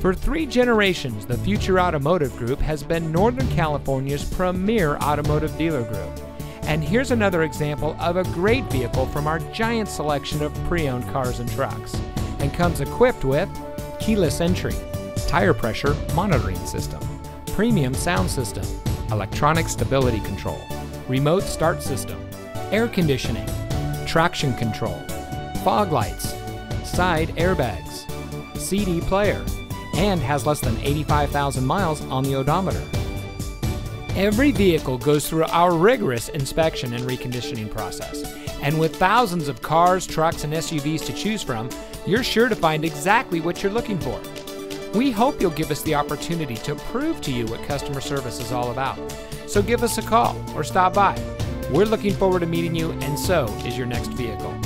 For three generations, the Future Automotive Group has been Northern California's premier automotive dealer group. And here's another example of a great vehicle from our giant selection of pre owned cars and trucks. And comes equipped with keyless entry, tire pressure monitoring system, premium sound system, electronic stability control, remote start system, air conditioning, traction control, fog lights, side airbags, CD player, and has less than 85,000 miles on the odometer. Every vehicle goes through our rigorous inspection and reconditioning process. And with thousands of cars, trucks, and SUVs to choose from, you're sure to find exactly what you're looking for. We hope you'll give us the opportunity to prove to you what customer service is all about. So give us a call or stop by. We're looking forward to meeting you, and so is your next vehicle.